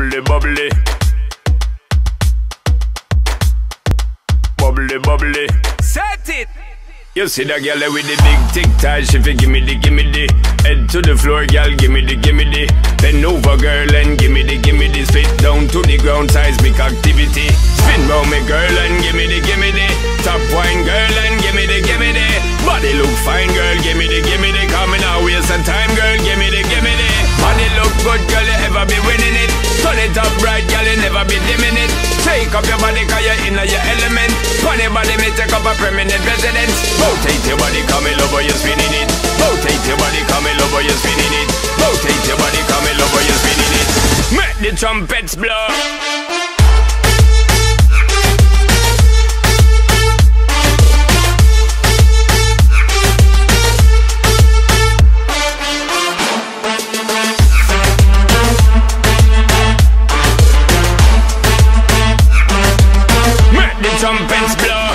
Bubbly, bubbly. Bubbly, bubbly. Set it. You see that girl with the big tic tac, she fi gimme the gimme the Head to the floor, girl, gimme the gimme the Bend over, girl, and gimme the gimme the Spit down to the ground, seismic activity Spin round me, girl, and gimme the gimme the Top wine, girl, and gimme the gimme the Body look fine, girl, gimme the gimme it up right, girl, you never be it Take up your body, cause you're in your element Funny body, me take up a permanent residence Rotate your body, come in over, you're spinning it. Rotate your body, come in over, you're spinning it. Rotate your body, come in over, you're spinning it. Make the trumpets blow. Trumpets blow.